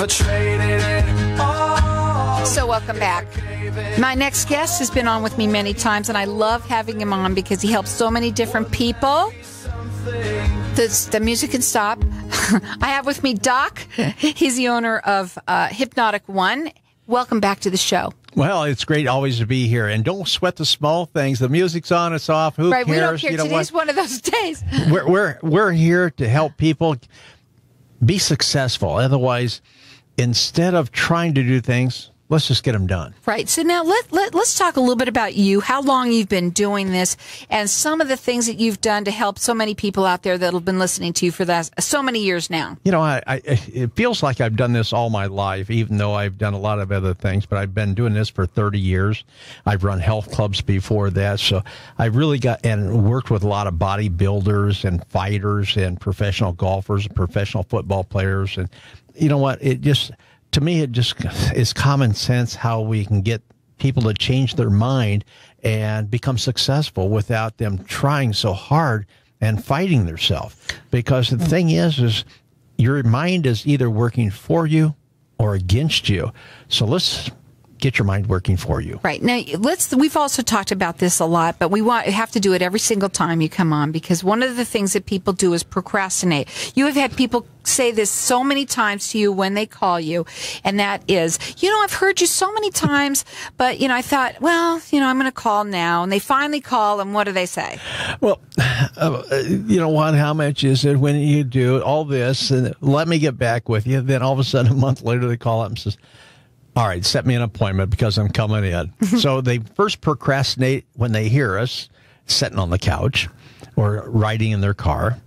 So, welcome back. My next guest has been on with me many times, and I love having him on because he helps so many different people. The, the music can stop. I have with me Doc. He's the owner of uh, Hypnotic One. Welcome back to the show. Well, it's great always to be here, and don't sweat the small things. The music's on, it's off. Who right, cares? we don't care. You know Today's what? one of those days. we're we're we're here to help people be successful. Otherwise, instead of trying to do things, let's just get them done. Right. So now let, let, let's talk a little bit about you, how long you've been doing this, and some of the things that you've done to help so many people out there that have been listening to you for that, so many years now. You know, I, I it feels like I've done this all my life, even though I've done a lot of other things. But I've been doing this for 30 years. I've run health clubs before that, so I really got and worked with a lot of bodybuilders and fighters and professional golfers and professional football players. And you know what? It just to me, it just is common sense how we can get people to change their mind and become successful without them trying so hard and fighting themselves. Because the thing is, is your mind is either working for you or against you. So let's get your mind working for you. Right. Now, let's, we've also talked about this a lot, but we want, have to do it every single time you come on because one of the things that people do is procrastinate. You have had people say this so many times to you when they call you, and that is, you know, I've heard you so many times, but, you know, I thought, well, you know, I'm going to call now. And they finally call, and what do they say? Well, uh, you know what? How much is it when you do all this and let me get back with you? Then all of a sudden, a month later, they call up and says, all right, set me an appointment because I'm coming in. so they first procrastinate when they hear us sitting on the couch or riding in their car.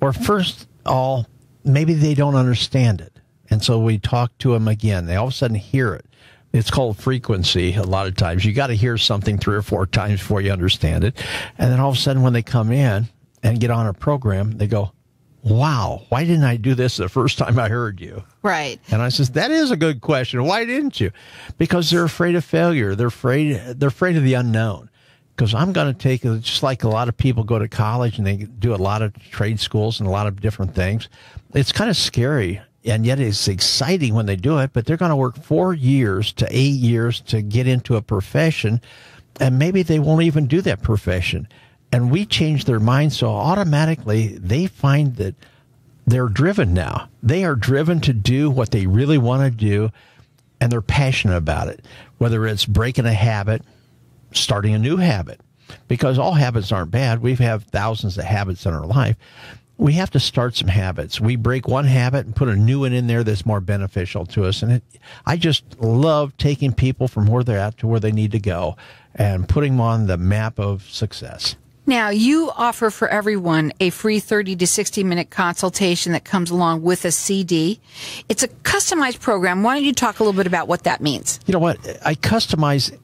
Or first all, maybe they don't understand it. And so we talk to them again. They all of a sudden hear it. It's called frequency a lot of times. You got to hear something three or four times before you understand it. And then all of a sudden when they come in and get on a program, they go, wow, why didn't I do this the first time I heard you? Right. And I says, that is a good question. Why didn't you? Because they're afraid of failure. They're afraid, they're afraid of the unknown. Because I'm going to take, it, just like a lot of people go to college and they do a lot of trade schools and a lot of different things. It's kind of scary and yet it's exciting when they do it, but they're going to work four years to eight years to get into a profession. And maybe they won't even do that profession and we change their mind so automatically they find that they're driven now. They are driven to do what they really want to do and they're passionate about it, whether it's breaking a habit, starting a new habit, because all habits aren't bad. We have thousands of habits in our life. We have to start some habits. We break one habit and put a new one in there that's more beneficial to us. And it, I just love taking people from where they're at to where they need to go and putting them on the map of success. Now, you offer for everyone a free 30 to 60 minute consultation that comes along with a CD. It's a customized program. Why don't you talk a little bit about what that means? You know what? I customize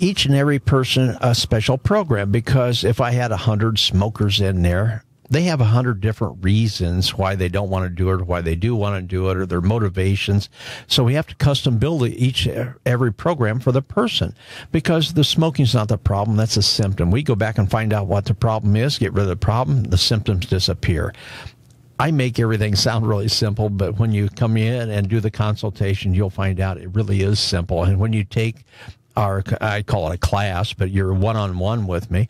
each and every person a special program because if I had a hundred smokers in there, they have a hundred different reasons why they don't want to do it, or why they do want to do it, or their motivations. So we have to custom build each every program for the person because the smoking's not the problem; that's a symptom. We go back and find out what the problem is, get rid of the problem, the symptoms disappear. I make everything sound really simple, but when you come in and do the consultation, you'll find out it really is simple. And when you take our, I call it a class, but you're one on one with me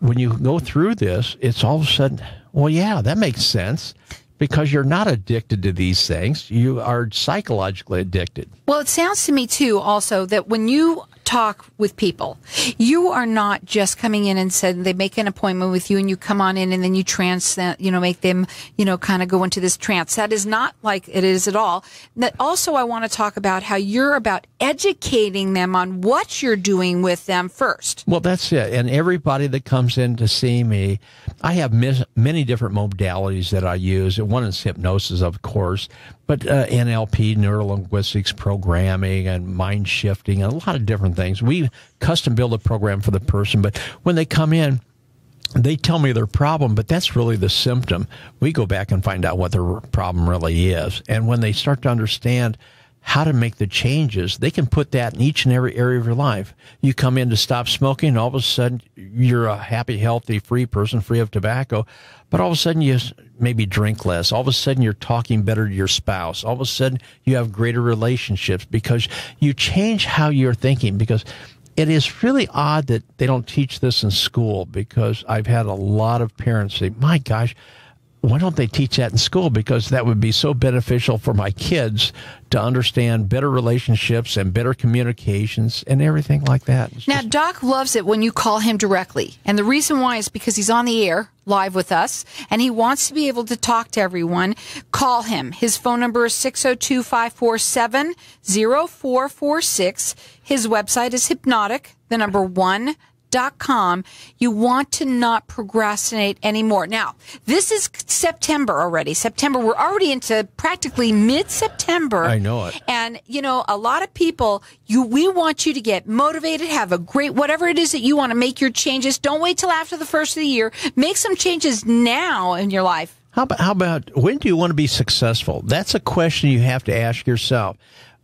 when you go through this, it's all of a sudden, well, yeah, that makes sense because you're not addicted to these things. You are psychologically addicted. Well, it sounds to me too also that when you talk with people, you are not just coming in and said they make an appointment with you and you come on in and then you trance, you know, make them, you know, kind of go into this trance. That is not like it is at all. That also I want to talk about how you're about educating them on what you're doing with them first. Well, that's it. And everybody that comes in to see me, I have mis- many different modalities that I use. One is hypnosis, of course, but uh, NLP, neuro linguistics programming, and mind shifting, and a lot of different things. We custom build a program for the person, but when they come in, they tell me their problem, but that's really the symptom. We go back and find out what their problem really is. And when they start to understand how to make the changes, they can put that in each and every area of your life. You come in to stop smoking, and all of a sudden you're a happy, healthy, free person, free of tobacco. But all of a sudden you maybe drink less. All of a sudden you're talking better to your spouse. All of a sudden you have greater relationships because you change how you're thinking because it is really odd that they don't teach this in school because I've had a lot of parents say, my gosh, why don't they teach that in school? Because that would be so beneficial for my kids to understand better relationships and better communications and everything like that. It's now, just... Doc loves it when you call him directly. And the reason why is because he's on the air live with us and he wants to be able to talk to everyone. Call him. His phone number is 602 547 0446. His website is hypnotic, the number one com. You want to not procrastinate anymore. Now, this is September already. September, we're already into practically mid September. I know it. And, you know, a lot of people, you, we want you to get motivated, have a great, whatever it is that you want to make your changes. Don't wait till after the first of the year. Make some changes now in your life. How about, how about when do you want to be successful? That's a question you have to ask yourself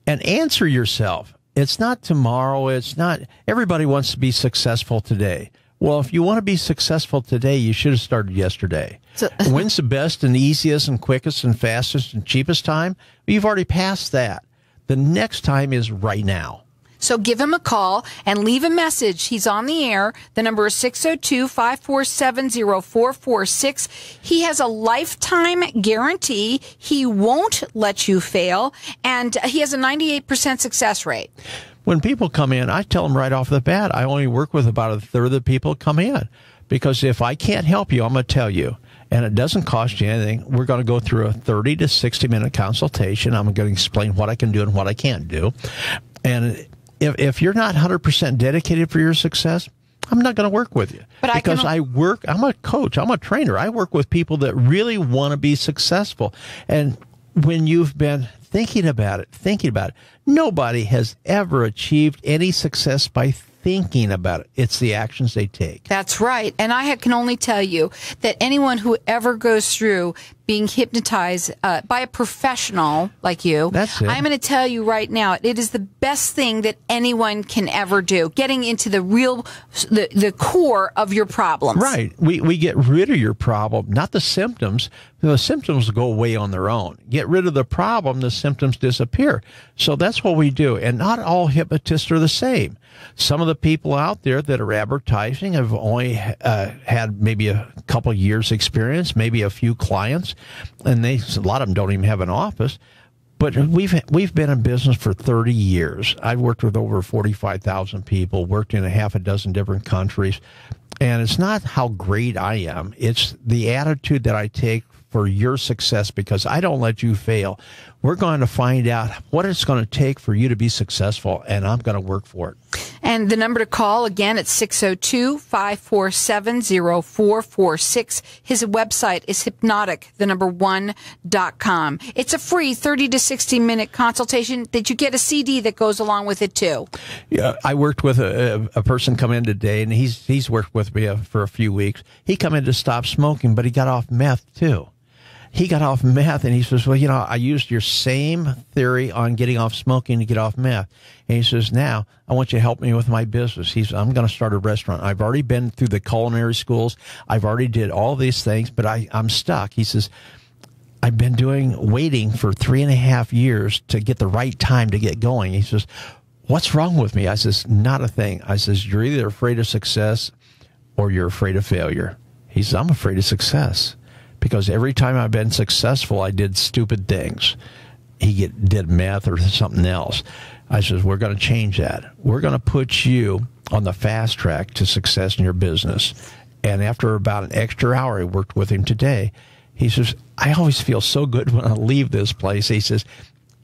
and answer yourself. It's not tomorrow. It's not, everybody wants to be successful today. Well, if you want to be successful today, you should have started yesterday. So, When's the best and easiest and quickest and fastest and cheapest time? You've already passed that. The next time is right now. So give him a call and leave a message. He's on the air. The number is 602-547-0446. He has a lifetime guarantee. He won't let you fail and he has a 98% success rate. When people come in, I tell them right off the bat, I only work with about a third of the people come in because if I can't help you, I'm going to tell you and it doesn't cost you anything. We're going to go through a 30 to 60 minute consultation. I'm going to explain what I can do and what I can't do. And if, if you're not 100% dedicated for your success, I'm not going to work with you but because I, can... I, work. I'm a coach. I'm a trainer. I work with people that really want to be successful. And when you've been thinking about it, thinking about it, nobody has ever achieved any success by thinking about it. It's the actions they take. That's right. And I can only tell you that anyone who ever goes through being hypnotized uh, by a professional like you. That's it. I'm going to tell you right now, it is the best thing that anyone can ever do. Getting into the real, the, the core of your problems. Right. We, we get rid of your problem, not the symptoms. The symptoms go away on their own. Get rid of the problem, the symptoms disappear. So that's what we do. And not all hypnotists are the same. Some of the people out there that are advertising have only uh, had maybe a couple years experience, maybe a few clients and they a lot of them don't even have an office. But we've we've been in business for 30 years. I've worked with over 45,000 people, worked in a half a dozen different countries, and it's not how great I am. It's the attitude that I take for your success because I don't let you fail. We're going to find out what it's going to take for you to be successful, and I'm going to work for it. And the number to call again, it's 602 547 0446. His website is hypnotic, the number one dot com. It's a free 30 to 60 minute consultation that you get a CD that goes along with it too. Yeah, I worked with a, a person come in today and he's, he's worked with me for a few weeks. He come in to stop smoking, but he got off meth too he got off meth and he says, Well, you know, I used your same theory on getting off smoking to get off meth. And he says, Now I want you to help me with my business. He's, I'm going to start a restaurant. I've already been through the culinary schools. I've already did all these things, but I, I'm stuck. He says, I've been doing waiting for three and a half years to get the right time to get going. He says, What's wrong with me? I says, Not a thing. I says, You're either afraid of success or you're afraid of failure. He says, I'm afraid of success because every time I've been successful, I did stupid things. He get, did meth or something else. I says, we're going to change that. We're going to put you on the fast track to success in your business. And after about an extra hour, I worked with him today. He says, I always feel so good when I leave this place. He says,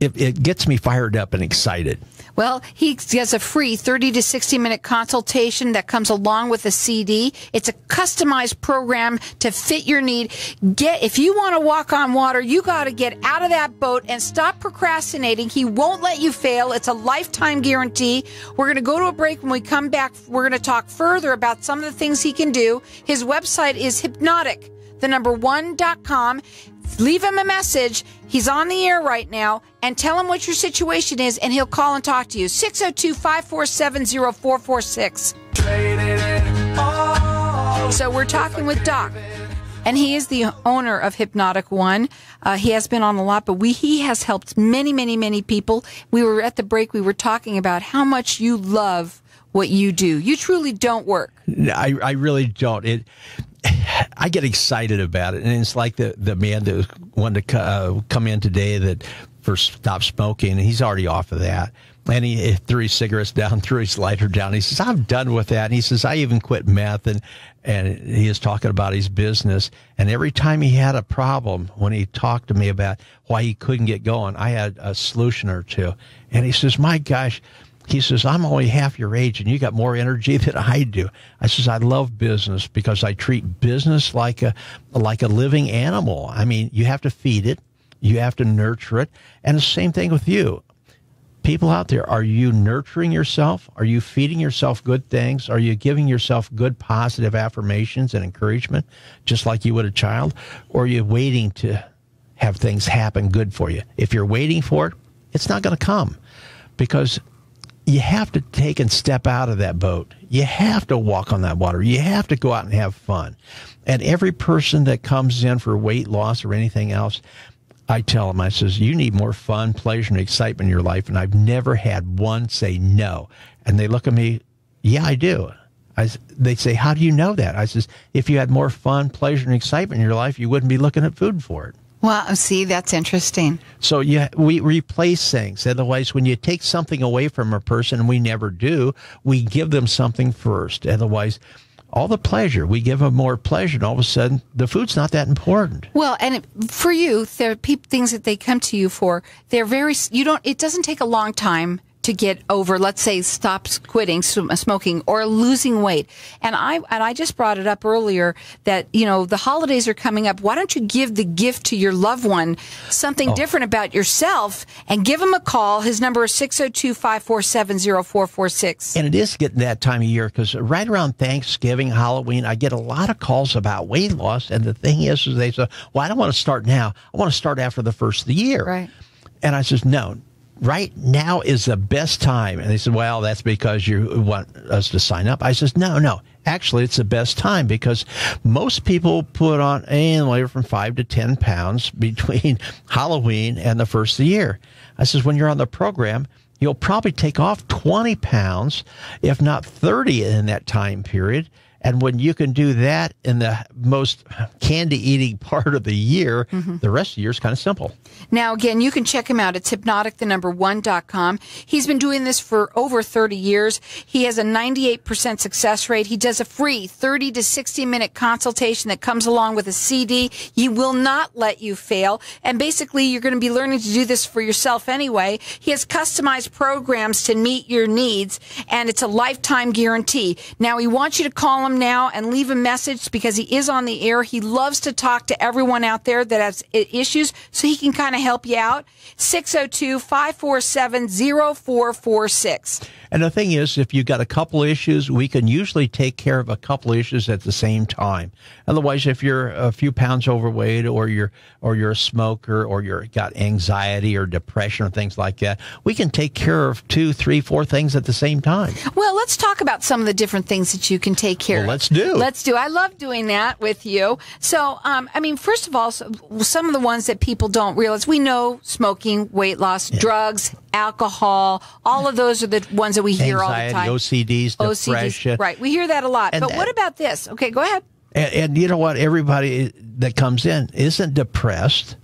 it, it gets me fired up and excited. Well, he has a free 30 to 60 minute consultation that comes along with a CD. It's a customized program to fit your need. Get, if you want to walk on water, you got to get out of that boat and stop procrastinating. He won't let you fail. It's a lifetime guarantee. We're going to go to a break. When we come back, we're going to talk further about some of the things he can do. His website is hypnotic the number one.com. Leave him a message. He's on the air right now and tell him what your situation is and he'll call and talk to you. 602 547 0446. So we're talking with Doc. And he is the owner of Hypnotic One. Uh, he has been on a lot, but we he has helped many, many, many people. We were at the break. We were talking about how much you love what you do. You truly don't work. I, I really don't. It. I get excited about it, and it's like the the man that wanted to uh, come in today that first stopped smoking, and he's already off of that. And he threw his cigarettes down, threw his lighter down. He says, "I'm done with that." And he says, "I even quit meth." And and he is talking about his business. And every time he had a problem, when he talked to me about why he couldn't get going, I had a solution or two. And he says, "My gosh." He says, I'm only half your age and you got more energy than I do. I says, I love business because I treat business like a, like a living animal. I mean, you have to feed it. You have to nurture it. And the same thing with you people out there, are you nurturing yourself? Are you feeding yourself good things? Are you giving yourself good positive affirmations and encouragement, just like you would a child? Or are you waiting to have things happen good for you? If you're waiting for it, it's not going to come because you have to take and step out of that boat. You have to walk on that water. You have to go out and have fun. And every person that comes in for weight loss or anything else, I tell them, I says, you need more fun, pleasure, and excitement in your life. And I've never had one say no. And they look at me, yeah, I do. I, they say, how do you know that? I says, if you had more fun, pleasure, and excitement in your life, you wouldn't be looking at food for it. Well, see, that's interesting. So yeah, we replace things. Otherwise, when you take something away from a person, and we never do, we give them something first. Otherwise, all the pleasure. We give them more pleasure, and all of a sudden, the food's not that important. Well, and it, for you, there are things that they come to you for. They're very. You don't. It doesn't take a long time to get over, let's say, stops quitting smoking or losing weight. And I and I just brought it up earlier that you know the holidays are coming up. Why don't you give the gift to your loved one something oh. different about yourself and give him a call? His number is 602-547-0446. And it is getting that time of year because right around Thanksgiving, Halloween, I get a lot of calls about weight loss. And the thing is, is they say, "Well, I don't want to start now. I want to start after the first of the year." Right. And I says, no, right now is the best time. And they said, well, that's because you want us to sign up. I says, no, no. Actually, it's the best time because most people put on anywhere from five to 10 pounds between Halloween and the first of the year. I says, when you're on the program, you'll probably take off 20 pounds, if not 30 in that time period. And when you can do that in the most candy eating part of the year, mm-hmm. the rest of the year is kind of simple. Now, again, you can check him out. It's hypnotic, the number one.com. He's been doing this for over 30 years. He has a 98% success rate. He does a free 30 to 60 minute consultation that comes along with a CD. He will not let you fail. And basically, you're going to be learning to do this for yourself anyway. He has customized programs to meet your needs, and it's a lifetime guarantee. Now, he wants you to call him now and leave a message because he is on the air. He loves to talk to everyone out there that has issues so he can kind of help you out. 602 547 0446. And the thing is, if you've got a couple issues, we can usually take care of a couple issues at the same time. Otherwise, if you're a few pounds overweight or you're, or you're a smoker or you're got anxiety or depression or things like that, we can take care of two, three, four things at the same time. Well, let's talk about some of the different things that you can take care well, of. Let's do. Let's do. I love doing that with you. So, um, I mean, first of all, some of the ones that people don't realize, we know smoking, weight loss, yeah. drugs, alcohol, all of those are the ones that we hear Anxiety, all the time. OCDs, depression. OCDs, right. We hear that a lot. And but that, what about this? Okay, go ahead. And, and you know what? Everybody that comes in isn't depressed,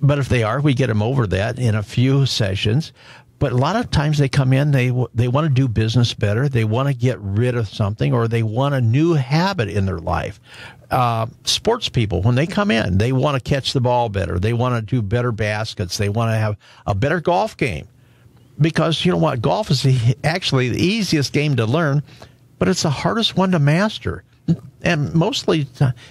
but if they are, we get them over that in a few sessions. But a lot of times they come in, they they want to do business better, they want to get rid of something, or they want a new habit in their life. Uh, sports people, when they come in, they want to catch the ball better, they want to do better baskets, they want to have a better golf game, because you know what, golf is actually the easiest game to learn, but it's the hardest one to master and mostly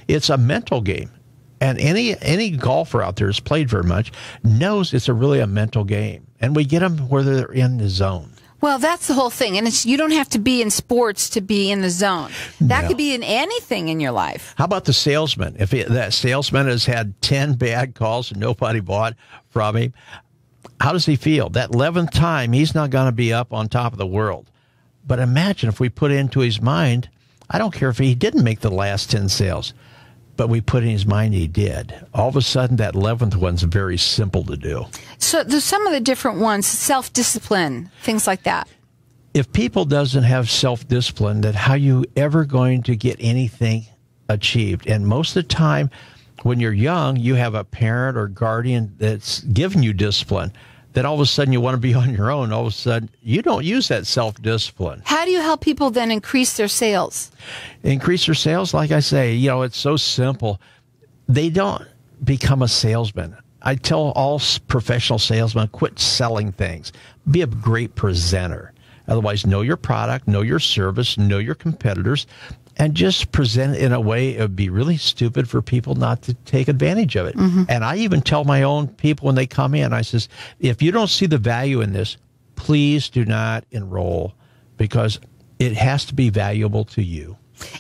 it's a mental game. And any any golfer out there who's played very much knows it's a really a mental game, and we get them where they're in the zone. Well, that's the whole thing. And it's, you don't have to be in sports to be in the zone. That No. could be in anything in your life. How about the salesman? If it, that salesman has had 10 bad calls and nobody bought from him, how does he feel? That 11th time, he's not going to be up on top of the world. But imagine if we put into his mind, I don't care if he didn't make the last 10 sales, but we put in his mind he did. All of a sudden, that 11th one's very simple to do. So there's some of the different ones, self discipline, things like that. if people doesn't have self-discipline then how are you ever going to get anything achieved and most of the time when you're young you have a parent or guardian that's giving you discipline then all of a sudden you want to be on your own. All of a sudden you don't use that self-discipline. How do you help people then increase their sales? increase their sales? Like i say you know it's so simple. They don't become a salesman. I tell all professional salesmen quit selling things. Be a great presenter. Otherwise know your product know your service know your competitors and just present it in a way it would be really stupid for people not to take advantage of it and i even tell my own people when they come in i says if you don't see the value in this please do not enroll because it has to be valuable to you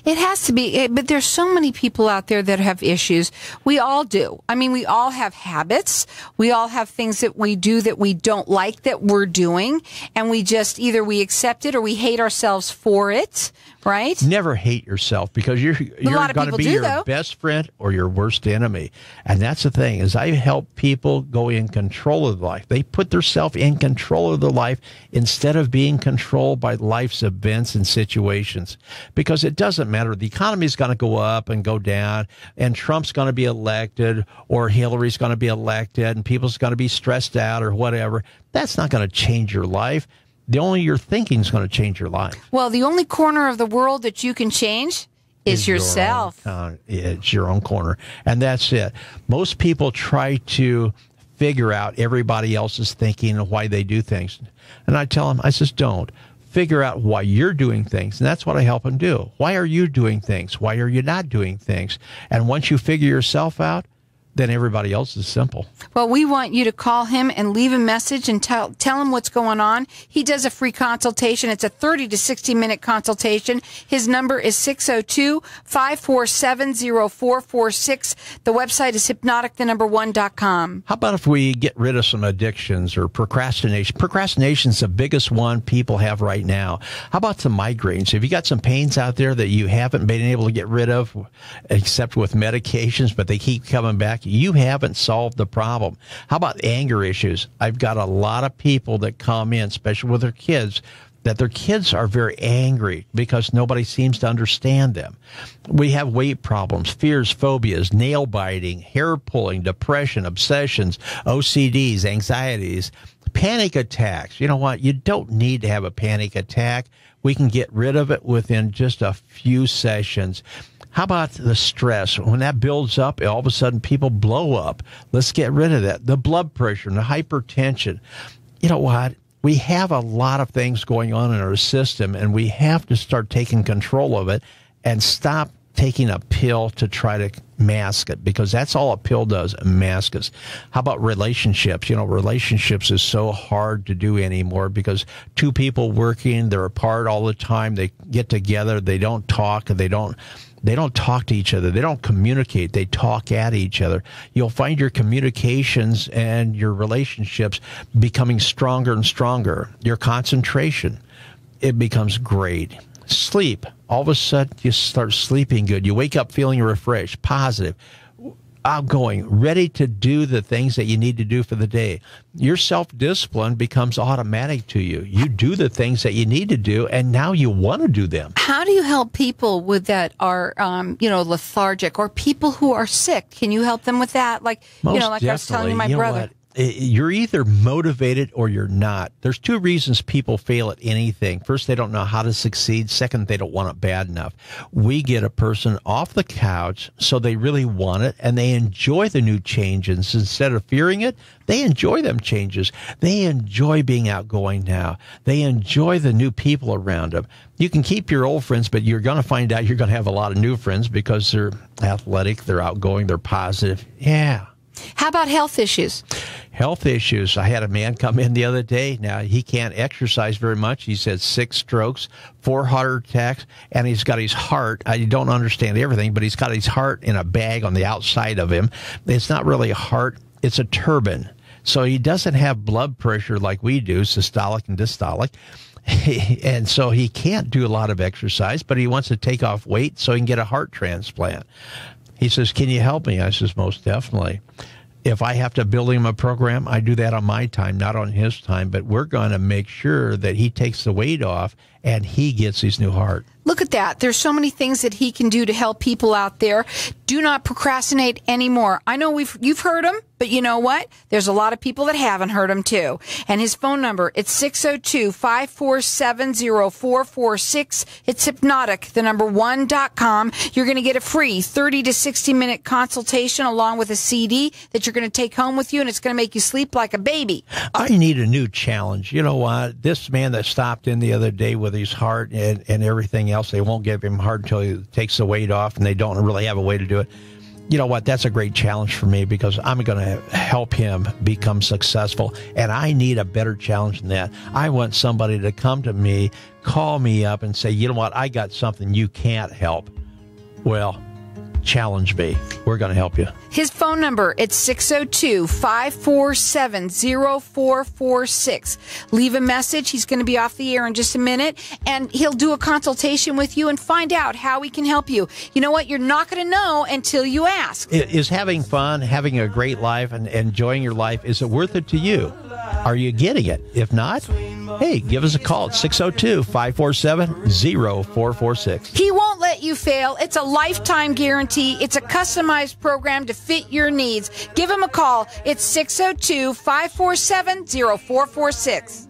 It has to be, eh, but there's so many people out there that have issues. We all do. I mean, we all have habits. We all have things that we do that we don't like that we're doing. And we just either we accept it or we hate ourselves for it, right? never hate yourself because you're you're going to be do, your though. best friend or your worst enemy. And that's the thing is i help people go in control of life. They put themselves in control of their life instead of being controlled by life's events and situations. Because it doesn't matter. The economy is going to go up and go down and trump's going to be elected or hillary's going to be elected and people's going to be stressed out or whatever. That's not going to change your life the only your thinking is going to change your life Well, the only corner of the world that you can change is, your yourself. own con- it's your own corner. And that's it. Most people try to figure out everybody else's thinking and why they do things. And I tell them, I says, don't. Figure out why you're doing things. And that's what I help them do. Why are you doing things? Why are you not doing things? And once you figure yourself out, then everybody else is simple. Well, we want you to call him and leave a message and tell tell him what's going on. He does a free consultation. It's a 30 to 60 minute consultation. His number is 602-547-0446. The website is hypnotic the number one dot com. How about if we get rid of some addictions or procrastination? Procrastination is the biggest one people have right now. How about some migraines? Have you got some pains out there that you haven't been able to get rid of except with medications, but they keep coming back? You haven't solved the problem. How about anger issues? I've got a lot of people that come in, especially with their kids, that their kids are very angry because nobody seems to understand them. We have weight problems, fears, phobias, nail biting, hair pulling, depression, obsessions, OCDs, anxieties, panic attacks. You know what? You don't need to have a panic attack. We can get rid of it within just a few sessions. How about the stress? When that builds up, all of a sudden people blow up. Let's get rid of that. The blood pressure and the hypertension. You know what? We have a lot of things going on in our system, and we have to start taking control of it and stop taking a pill to try to mask it because that's all a pill does mask us how about relationships you know relationships is so hard to do anymore because two people working they're apart all the time they get together they don't talk they don't they don't talk to each other. They don't communicate. They talk at each other. You'll find your communications and your relationships becoming stronger and stronger. Your concentration, it becomes great. Sleep, all of a sudden you start sleeping good. You wake up feeling refreshed, positive, outgoing, ready to do the things that you need to do for the day. Your self discipline becomes automatic to you. You do the things that you need to do, and now you want to do them. How do you help people with that are, um, you know, lethargic or people who are sick? Can you help them with that? Like, you know, like I was telling you, my You brother. You're either motivated or you're not. There's two reasons people fail at anything. First, they don't know how to succeed. Second, they don't want it bad enough. We get a person off the couch so they really want it and they enjoy the new changes. Instead of fearing it, they enjoy them changes. They enjoy being outgoing now. They enjoy the new people around them. You can keep your old friends, but you're going to find out you're going to have a lot of new friends because they're athletic, they're outgoing, they're positive. Yeah. How about health issues? Health issues. I had a man come in the other day. Now he can't exercise very much. He's had six strokes, four heart attacks, and he's got his heart. I don't understand everything, but he's got his heart in a bag on the outside of him. It's not really a heart, it's a turbine. So he doesn't have blood pressure like we do, systolic and diastolic. and so he can't do a lot of exercise, but he wants to take off weight so he can get a heart transplant. He says, Can you help me? I says, Most definitely. If I have to build him a program, I do that on my time, not on his time. But we're going to make sure that he takes the weight off and he gets his new heart. Look at that. There's so many things that he can do to help people out there. Do not procrastinate anymore. I know we've you've heard him, but you know what? There's a lot of people that haven't heard him too. And his phone number, it's 602-547-0446. It's hypnotic, the number one dot com. You're going to get a free 30 to 60 minute consultation along with a CD that you're going to take home with you and it's going to make you sleep like a baby. I need a new challenge. You know what? This man that stopped in the other day with his heart and, and everything else, they won't give him heart until he takes the weight off and they don't really have a way to do it you know what? That's a great challenge for me because I'm going to help him become successful. And I need a better challenge than that. I want somebody to come to me, call me up, and say, you know what? I got something you can't help. Well, challenge me. We're going to help you. His phone number, it's 602-547-0446. Leave a message. He's going to be off the air in just a minute and he'll do a consultation with you and find out how he can help you. You know what? You're not going to know until you ask. Is having fun, having a great life and enjoying your life, is it worth it to you? Are you getting it? If not, hey, give us a call at 602 547 0446. He won't let you fail. It's a lifetime guarantee. It's a customized program to fit your needs. Give him a call. It's 602 547 0446.